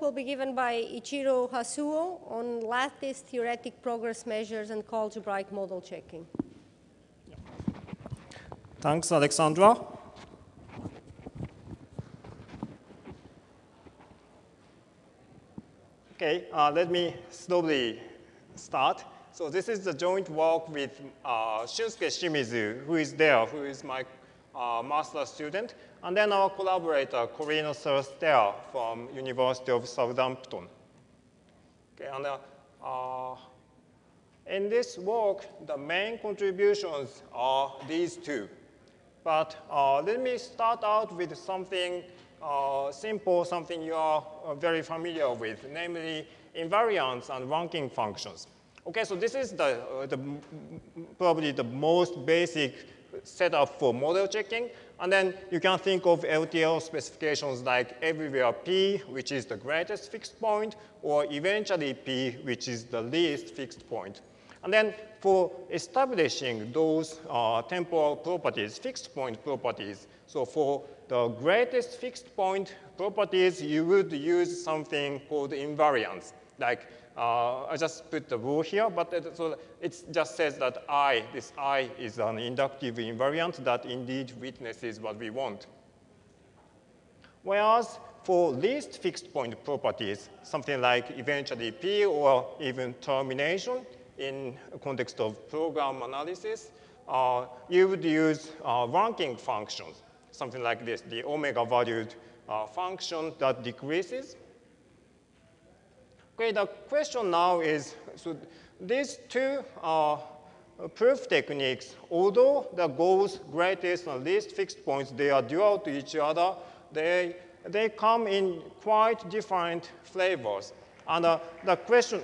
will be given by Ichiro Hasuo on lattice theoretic progress measures and algebraic model checking. Thanks, Alexandra. Okay, uh, let me slowly start. So this is the joint work with uh, Shunsuke Shimizu, who is there, who is my uh, master student, and then our collaborator, Corina Cîrstea from University of Southampton. Okay, and uh, uh, in this work, the main contributions are these two. But uh, let me start out with something uh, simple, something you are uh, very familiar with, namely invariants and ranking functions. Okay, so this is the, uh, the probably the most basic setup for model checking. And then you can think of LTL specifications like everywhere P, which is the greatest fixed point, or eventually P, which is the least fixed point. And then for establishing those uh, temporal properties, fixed point properties, so for the greatest fixed point properties, you would use something called invariants. Like uh, I just put the rule here, but it, so it just says that I, this I is an inductive invariant that indeed witnesses what we want. Whereas for least fixed point properties, something like eventually P or even termination in context of program analysis, uh, you would use uh, ranking functions something like this, the omega valued uh, function that decreases. Okay, the question now is, so these two uh, proof techniques, although the goals, greatest and least fixed points, they are dual to each other, they, they come in quite different flavors. And uh, the question,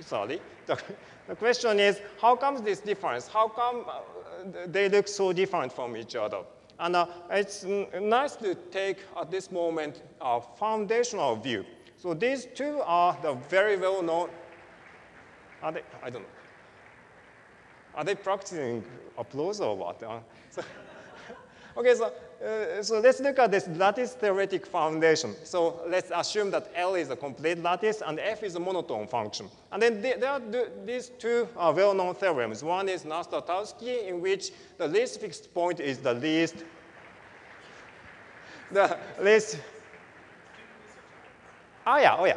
sorry, the, the question is, how comes this difference? How come uh, they look so different from each other. And uh, it's nice to take at this moment a foundational view. So these two are the very well known, are they, I don't know. Are they practicing applause or what? Uh, so, okay, so uh, so let's look at this lattice theoretic foundation. So let's assume that L is a complete lattice and F is a monotone function. And then there are these two are well-known theorems. One is Knaster-Tarski, in which the least fixed point is the least, the least, oh yeah, oh yeah.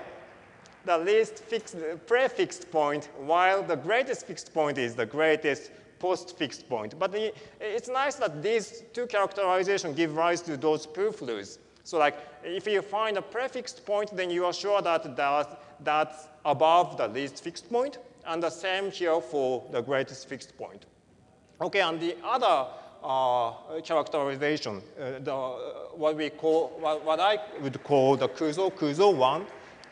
The least fixed, prefixed point, while the greatest fixed point is the greatest post-fixed point. But the, it's nice that these two characterizations give rise to those proof rules. So like, if you find a prefixed point, then you are sure that that's above the least fixed point, and the same here for the greatest fixed point. Okay, and the other characterization, uh, the, uh, what we call, what, what, I would call the Cousot-Cousot one,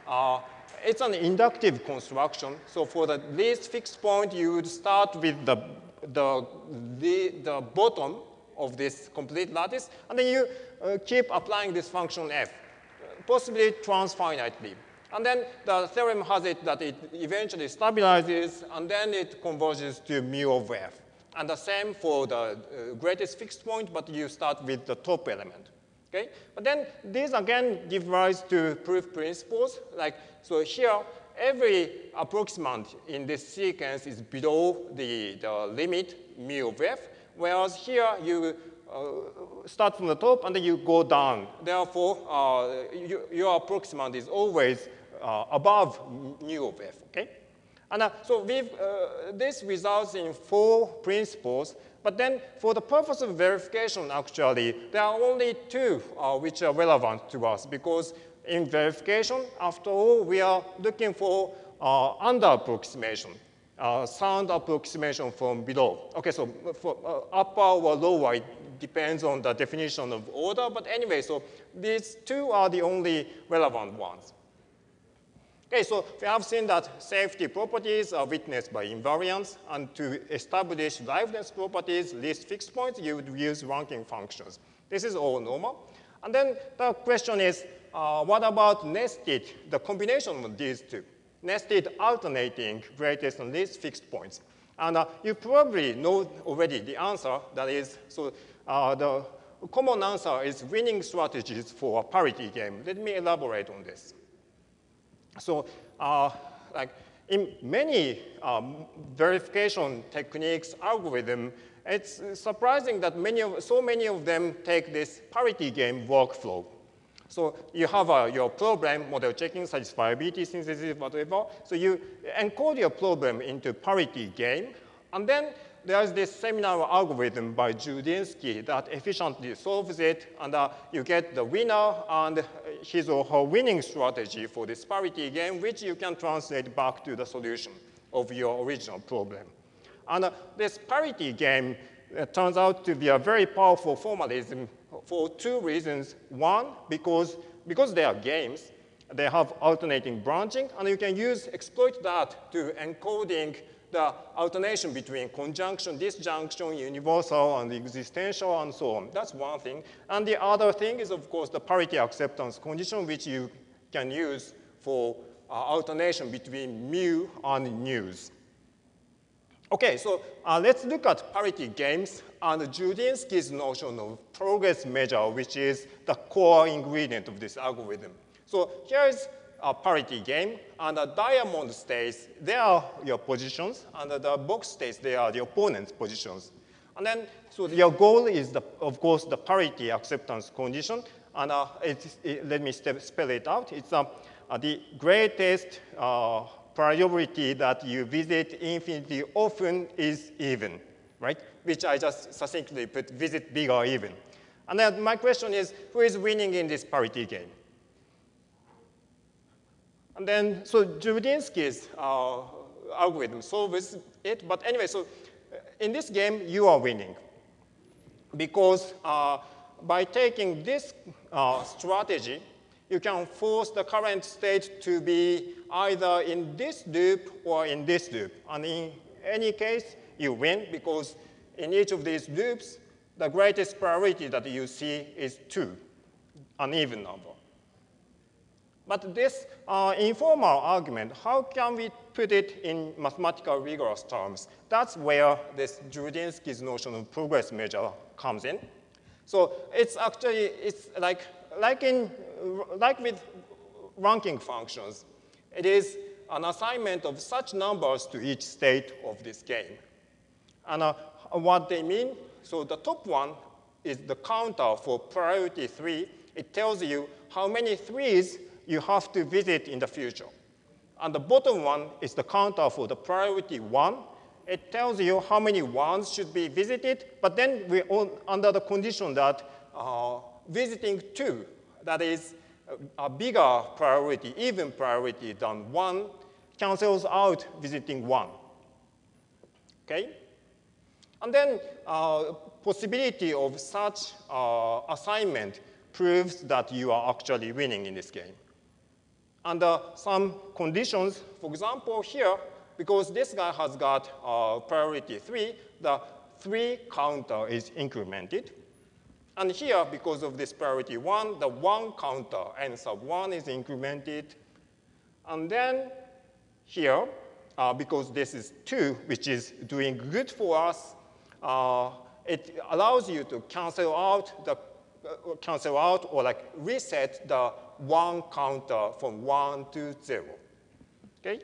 uh, it's an inductive construction. So for the least fixed point, you would start with the the, the, the bottom of this complete lattice, and then you uh, keep applying this function f, possibly transfinitely. And then the theorem has it that it eventually stabilizes, and then it converges to mu of f. And the same for the uh, greatest fixed point, but you start with the top element. Okay? But then these again give rise to proof principles. Like, so here, every approximant in this sequence is below the, the limit mu of f, whereas here you uh, start from the top and then you go down. Therefore, uh, you, your approximant is always uh, above mu of f, okay? And uh, so we've, uh, this results in four principles, but then for the purpose of verification, actually, there are only two uh, which are relevant to us because in verification, after all, we are looking for uh, under approximation, uh, sound approximation from below. Okay, so for uh, upper or lower, it depends on the definition of order, but anyway, so these two are the only relevant ones. Okay, so we have seen that safety properties are witnessed by invariants, and to establish liveness properties, least fixed points, you would use ranking functions. This is all normal. And then the question is, uh, what about nested, the combination of these two? Nested alternating greatest and least fixed points. And uh, you probably know already the answer, that is, so uh, the common answer is winning strategies for a parity game. Let me elaborate on this. So uh, like in many um, verification techniques, algorithm, it's surprising that many of, so many of them take this parity game workflow. So you have uh, your problem, model checking, satisfiability, synthesis, whatever. So you encode your problem into parity game, and then there's this seminal algorithm by Jurdziński that efficiently solves it, and uh, you get the winner and his or her winning strategy for this parity game, which you can translate back to the solution of your original problem. And uh, this parity game uh, turns out to be a very powerful formalism for two reasons. One, because, because they are games, they have alternating branching, and you can use exploit that to encoding the alternation between conjunction, disjunction, universal, and existential, and so on. That's one thing. And the other thing is, of course, the parity acceptance condition, which you can use for uh, alternation between mu and nus. Okay, so uh, let's look at parity games and Jurdziński's notion of progress measure, which is the core ingredient of this algorithm. So here is a parity game, and the diamond states, they are your positions, and the box states, they are the opponent's positions. And then, so your goal is, the, of course, the parity acceptance condition, and uh, it, let me step, spell it out. It's uh, uh, the greatest uh, priority that you visit infinitely often is even, right? Which I just succinctly put visit big or even. And then my question is, who is winning in this parity game? And then, so Jurdziński's uh, algorithm solves it. But anyway, so uh, in this game, you are winning. Because uh, by taking this uh, strategy, you can force the current state to be either in this loop or in this loop. And in any case, you win because in each of these loops, the greatest priority that you see is 2, an even number. But this uh, informal argument, how can we put it in mathematical rigorous terms? That's where this Jurdziński's notion of progress measure comes in. So it's actually, it's like, like, in, like with ranking functions, it is an assignment of such numbers to each state of this game. And uh, what they mean, so the top one is the counter for priority three. It tells you how many threes you have to visit in the future. And the bottom one is the counter for the priority one. It tells you how many ones should be visited, but then we're under the condition that uh, visiting two, that is a bigger priority, even priority than one, cancels out visiting one. Okay? And then uh, possibility of such uh, assignment proves that you are actually winning in this game under some conditions. For example, here, because this guy has got uh, priority 3, the 3 counter is incremented. And here, because of this priority 1, the 1 counter, n sub 1 is incremented. And then here, uh, because this is 2, which is doing good for us, uh, it allows you to cancel out the uh, cancel out or like reset the one counter from one to zero. Okay?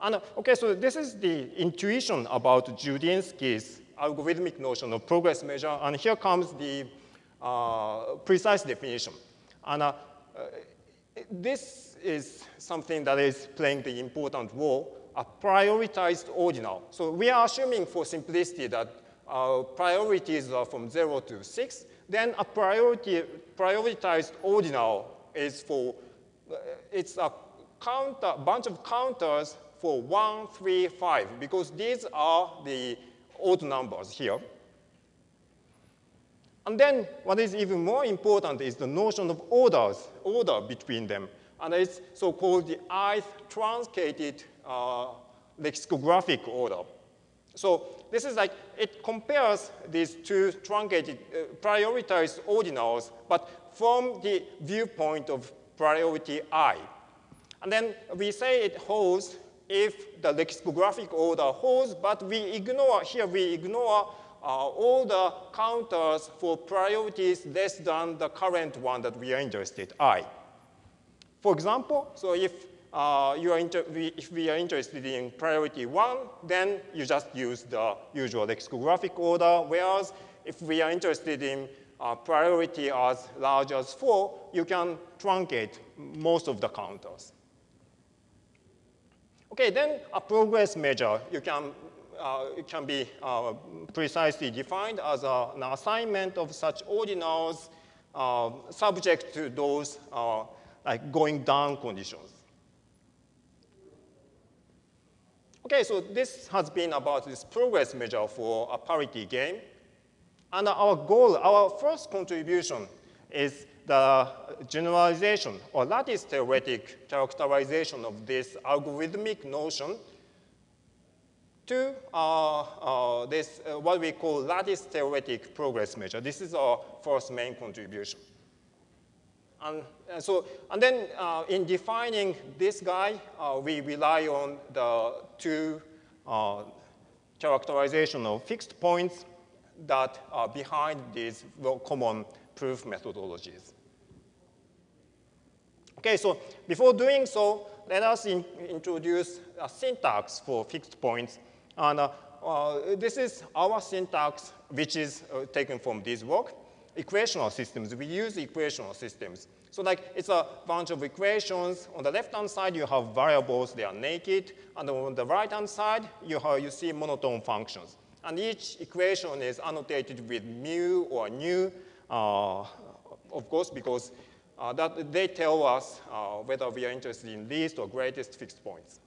And okay, so this is the intuition about Jurdziński's algorithmic notion of progress measure, and here comes the uh, precise definition. And uh, this is something that is playing the important role, a prioritized ordinal. So we are assuming for simplicity that uh, priorities are from zero to six, then a priority, prioritized ordinal is for, uh, it's a counter, bunch of counters for one, three, five, because these are the odd numbers here. And then what is even more important is the notion of orders, order between them. And it's so-called the ith truncated uh, lexicographic order. So this is like, it compares these two truncated, uh, prioritized ordinals, but from the viewpoint of priority i. And then we say it holds if the lexicographic order holds, but we ignore, here we ignore all the counters for priorities less than the current one that we are interested, i. For example, so if, uh, you are if we are interested in priority one, then you just use the usual lexicographic order, whereas if we are interested in uh, priority as large as four, you can truncate most of the counters. Okay, then a progress measure, you can, uh, it can be uh, precisely defined as a, an assignment of such ordinals uh, subject to those uh, like going down conditions. Okay, so this has been about this progress measure for a parity game. And our goal, our first contribution is the generalization or lattice theoretic characterization of this algorithmic notion to uh, uh, this, uh, what we call lattice theoretic progress measure. This is our first main contribution. And, so, and then uh, in defining this guy, uh, we rely on the two uh, characterization of fixed points that are behind these common proof methodologies. Okay, so before doing so, let us in introduce a syntax for fixed points. And uh, uh, this is our syntax, which is uh, taken from this work. Equational systems, we use equational systems. So like it's a bunch of equations. On the left-hand side, you have variables, they are naked. And on the right-hand side, you, have, you see monotone functions. And each equation is annotated with mu or nu, uh, of course, because uh, that they tell us uh, whether we are interested in least or greatest fixed points.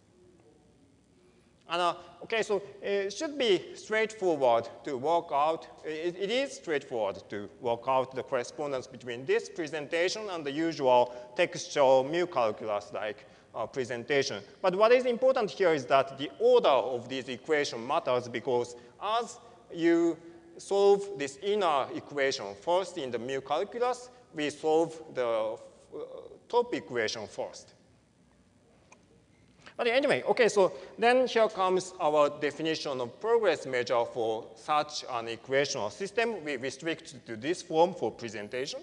And uh, okay, so it should be straightforward to work out, it, it is straightforward to work out the correspondence between this presentation and the usual textual mu calculus like uh, presentation. But what is important here is that the order of this equation matters because as you solve this inner equation first in the mu calculus, we solve the uh, top equation first. But anyway, okay, so then here comes our definition of progress measure for such an equational system. We restrict to this form for presentation.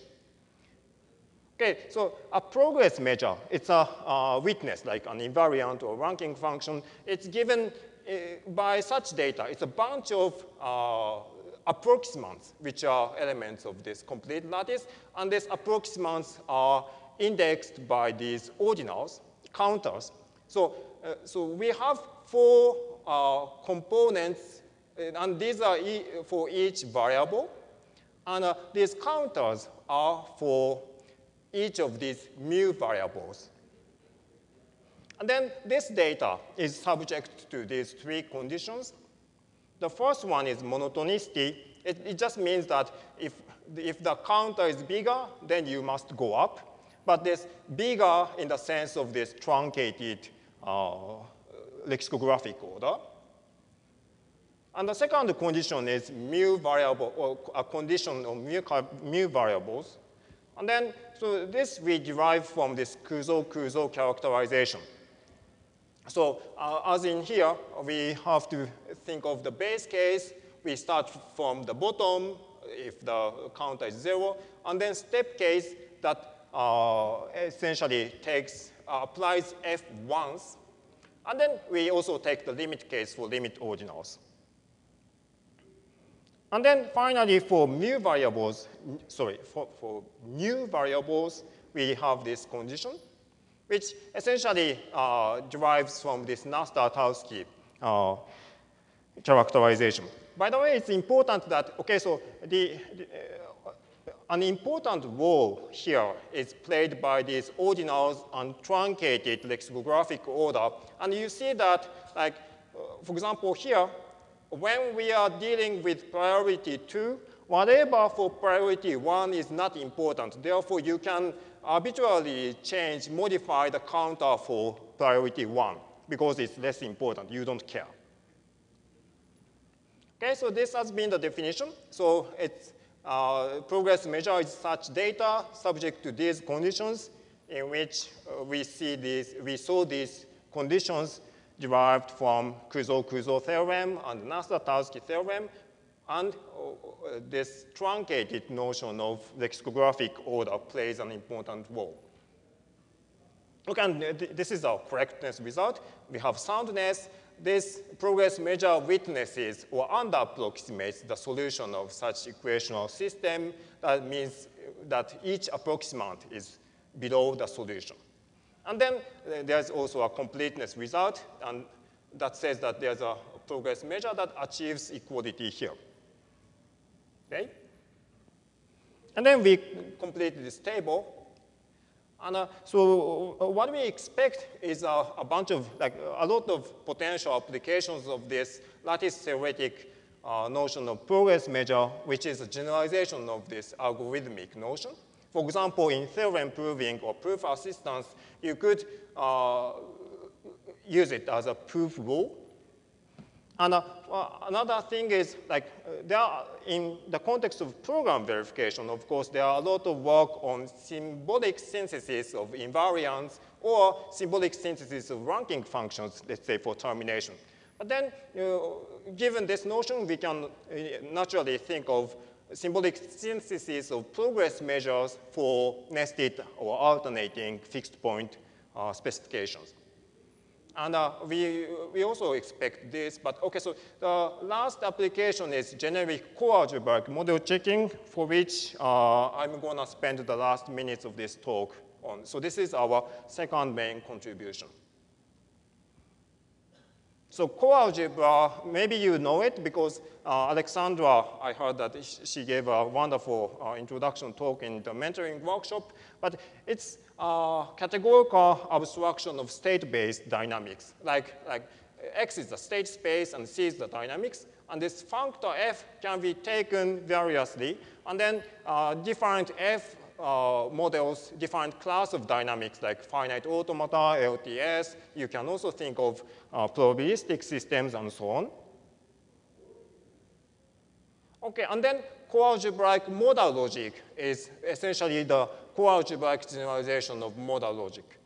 Okay, so a progress measure, it's a, a witness, like an invariant or ranking function. It's given uh, by such data. It's a bunch of uh, approximants, which are elements of this complete lattice. And these approximants are indexed by these ordinals, counters. So, uh, so we have four uh, components, and these are e for each variable. And uh, these counters are for each of these mu variables. And then this data is subject to these three conditions. The first one is monotonicity. It, it just means that if, if the counter is bigger, then you must go up. But this bigger in the sense of this truncated lexicographic order. And the second condition is mu variable, or a condition of mu, mu variables. And then, so this we derive from this Cousot-Cousot characterization. So uh, as in here, we have to think of the base case. We start from the bottom if the counter is zero, and then step case that uh, essentially takes, uh, applies f once. And then we also take the limit case for limit ordinals. And then finally, for mu variables, sorry, for, for nu variables, we have this condition, which essentially uh, derives from this Knaster-Tarski uh, characterization. By the way, it's important that, okay, so the, the uh, an important role here is played by these ordinals and truncated lexicographic order. And you see that, like, uh, for example, here, when we are dealing with priority two, whatever for priority one is not important. Therefore, you can arbitrarily change, modify the counter for priority one because it's less important. You don't care. Okay, so this has been the definition. So it's uh, progress measure is such data subject to these conditions in which uh, we see these, we saw these conditions derived from Cousot-Cousot theorem and Knaster-Tarski theorem. and uh, this truncated notion of lexicographic order plays an important role. Okay, and this is our correctness result. We have soundness. This progress measure witnesses or under-approximates the solution of such equational system. That means that each approximant is below the solution. And then uh, there's also a completeness result, and that says that there's a progress measure that achieves equality here. Okay? And then we complete this table. And uh, so uh, what we expect is uh, a bunch of, like a lot of potential applications of this lattice theoretic uh, notion of progress measure, which is a generalization of this algorithmic notion. For example, in theorem proving or proof assistance, you could uh, use it as a proof rule and uh, another thing is like uh, there are, in the context of program verification, of course, there are a lot of work on symbolic synthesis of invariants or symbolic synthesis of ranking functions, let's say for termination. But then, given this notion, we can uh, naturally think of symbolic synthesis of progress measures for nested or alternating fixed point uh, specifications. And uh, we, we also expect this, but okay, so the last application is generic co-algebraic model checking, for which uh, I'm gonna spend the last minutes of this talk on. So this is our second main contribution. So coalgebra, maybe you know it because uh, Alexandra, I heard that she gave a wonderful uh, introduction talk in the mentoring workshop, but it's uh, categorical abstraction of state-based dynamics. Like, like X is the state space and C is the dynamics. And this functor F can be taken variously. And then uh, different F uh, models, different class of dynamics like finite automata, LTS. You can also think of uh, probabilistic systems and so on. Okay, and then coalgebraic modal logic is essentially the coalgebraic generalization of modal logic.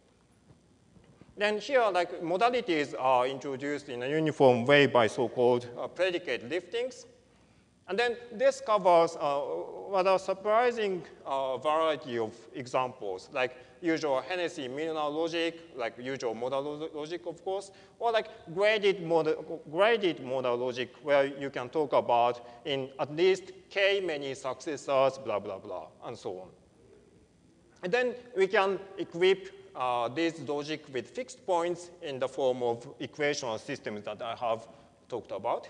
Then here, like modalities are introduced in a uniform way by so-called uh, predicate liftings. And then this covers uh, rather surprising uh, variety of examples, like usual Hennessy-Milner logic, like usual modal logic, of course, or like graded modal, graded modal logic, where you can talk about in at least k many successors, blah, blah, blah, and so on. And then we can equip uh, this logic with fixed points in the form of equational systems that I have talked about.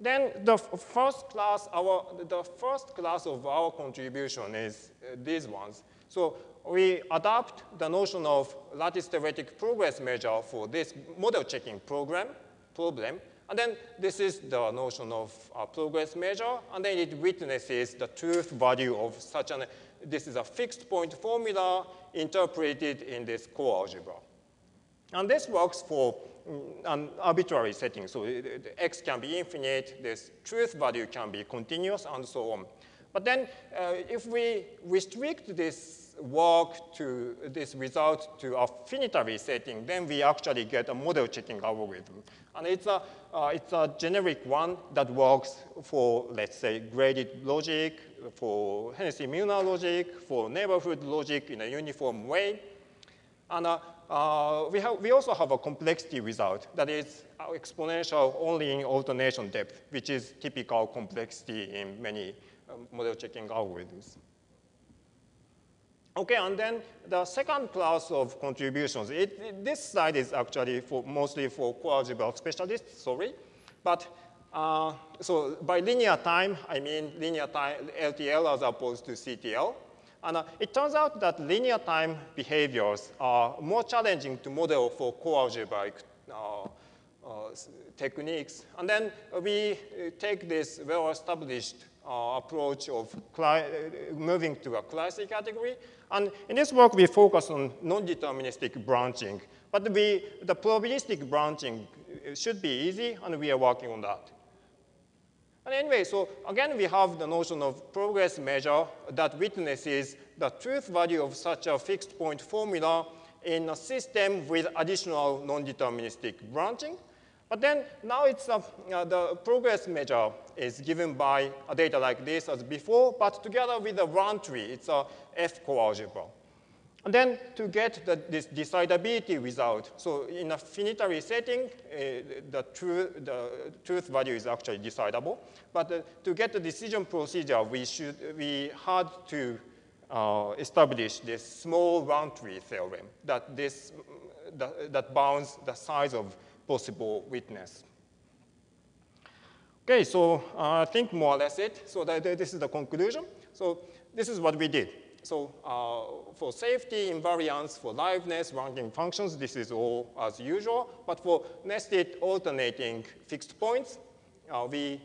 Then the first class, our, the first class of our contribution is uh, these ones. So we adopt the notion of lattice theoretic progress measure for this model checking program, problem. And then this is the notion of a progress measure, and then it witnesses the truth value of such an this is a fixed point formula interpreted in this coalgebra. And this works for an arbitrary setting. So the x can be infinite, this truth value can be continuous, and so on. But then uh, if we restrict this work to this result to a finitary setting, then we actually get a model checking algorithm. And it's a, uh, it's a generic one that works for, let's say, graded logic, for Hennessy-Milner logic, for neighborhood logic in a uniform way. And uh, uh, we, have, we also have a complexity result that is exponential only in alternation depth, which is typical complexity in many um, model checking algorithms. Okay, and then the second class of contributions, it, it, this slide is actually for, mostly for coalgebra specialists, sorry. But uh, so by linear time, I mean linear time LTL as opposed to CTL. And uh, it turns out that linear time behaviors are more challenging to model for coalgebraic uh, uh, techniques. And then we uh, take this well-established uh, approach of moving to a Kleisli category. And in this work, we focus on non-deterministic branching. But we, the probabilistic branching should be easy, and we are working on that. And anyway, so again, we have the notion of progress measure that witnesses the truth value of such a fixed point formula in a system with additional non-deterministic branching. But then now it's uh, uh, the progress measure is given by a data like this as before, but together with the run tree, it's a F coalgebra. And then to get the, this decidability result, so in a finitary setting, uh, the, the truth value is actually decidable. But uh, to get the decision procedure, we, should, we had to uh, establish this small run tree theorem that, this, that, that bounds the size of possible witness. Okay, so uh, I think more or less it. So that, this is the conclusion. So this is what we did. So uh, for safety, invariants, for liveness, ranking functions, this is all as usual. But for nested alternating fixed points, uh, we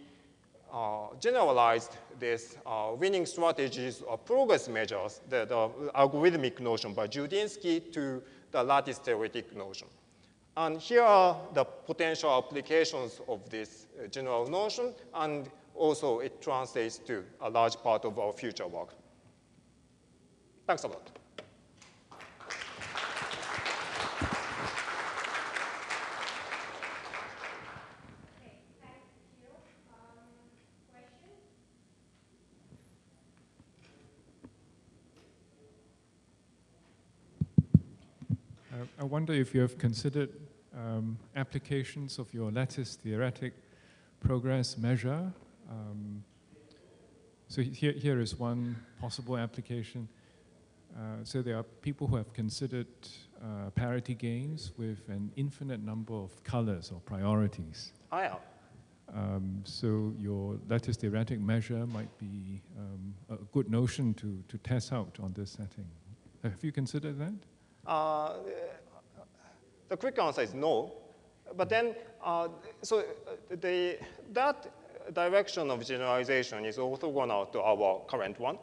uh, generalized this uh, winning strategies or progress measures, the, the algorithmic notion by Jurdziński to the lattice theoretic notion. And here are the potential applications of this uh, general notion, and also it translates to a large part of our future work. Thanks a lot. I wonder if you have considered um, applications of your lattice theoretic progress measure. Um, so here, here is one possible application. Uh, so there are people who have considered uh, parity games with an infinite number of colors or priorities. Yeah. Um, so your lattice theoretic measure might be um, a good notion to, to test out on this setting. Have you considered that? Uh, the quick answer is no. But then, uh, so uh, the, that direction of generalization is orthogonal to our current one.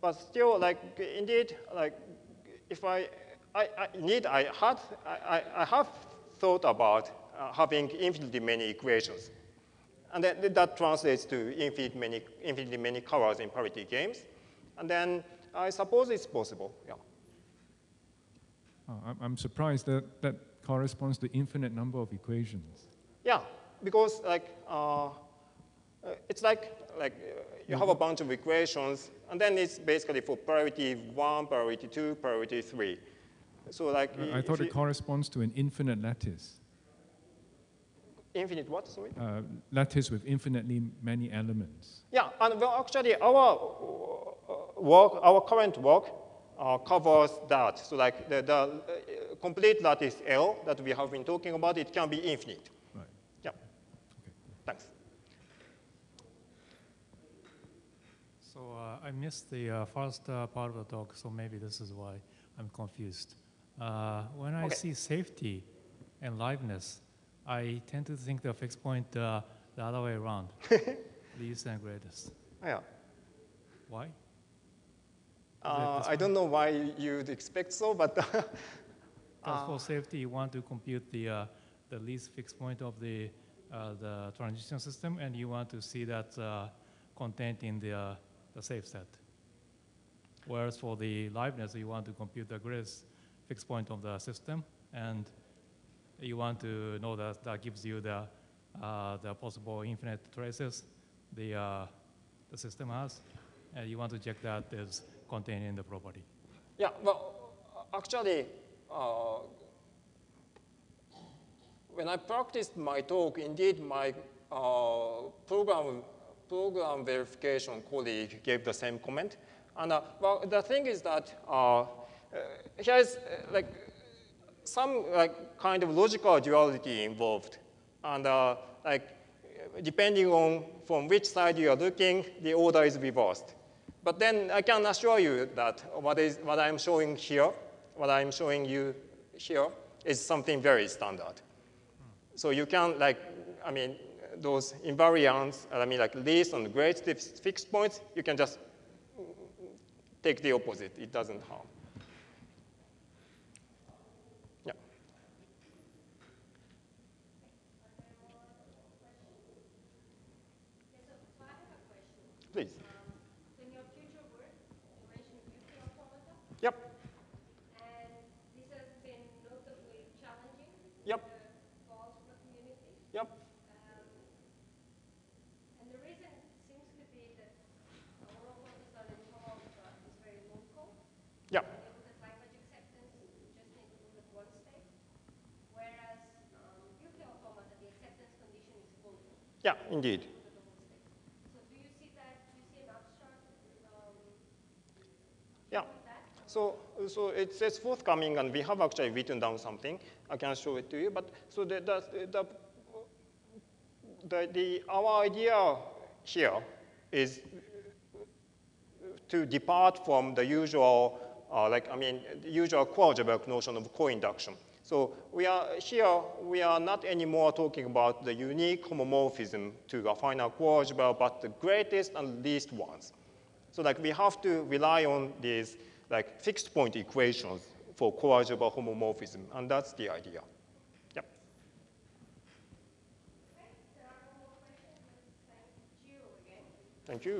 But still, like, indeed, like, if I, I, I indeed, I had, I, I have thought about uh, having infinitely many equations. And then that translates to infinite many, infinitely many colors in parity games. And then I suppose it's possible, yeah. Oh, I'm surprised that that corresponds to infinite number of equations. Yeah, because like uh, uh it's like like uh, you have a bunch of equations, and then it's basically for priority one, priority two, priority three. So like uh, I thought it corresponds to an infinite lattice. Infinite what? Sorry. Uh, lattice with infinitely many elements. Yeah, and well, actually, our uh, work, our current work, uh, covers that. So like the, the uh, complete lattice L that we have been talking about, it can be infinite. Right. Yeah. Okay. Thanks. So uh, I missed the uh, first uh, part of the talk, so maybe this is why I'm confused. Uh, when I okay. see safety and liveness, I tend to think the fixed point the other way around, least and greatest. Yeah. Why? Uh, I don't know why you'd expect so, but. uh, for safety, you want to compute the, uh, the least fixed point of the, uh, the transition system, and you want to see that uh, content in the, uh, the safe set. Whereas for the liveness, you want to compute the greatest fixed point of the system, and you want to know that that gives you the, the possible infinite traces the, the system has, and you want to check that is contained in the property? Yeah, well, actually, uh, when I practiced my talk, indeed my uh, program, program verification colleague gave the same comment. And uh, well, the thing is that uh, uh here's uh, like some like kind of logical duality involved. And like depending on from which side you are looking, the order is reversed. But then I can assure you that what, is, what I'm showing here, what I'm showing you here, is something very standard. So you can, like, I mean, those invariants, I mean, like least and greatest fixed points, you can just take the opposite. It doesn't harm. Yeah. Please. Yep. And this has been notably challenging yep. for the community. Yep. Yeah, indeed. So do you see that, you see an abstract? um, Yeah. So, so it's, it's forthcoming, and we have actually written down something. I can show it to you. But so the, the, the, the, the our idea here is to depart from the usual, uh, like I mean, the usual coalgebra notion of co-induction. So we are here. We are not anymore talking about the unique homomorphism to a final coalgebra, but the greatest and least ones. So like we have to rely on these like fixed point equations for coalgebra homomorphism, and that's the idea. Yep. Thank you.